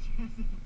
确 实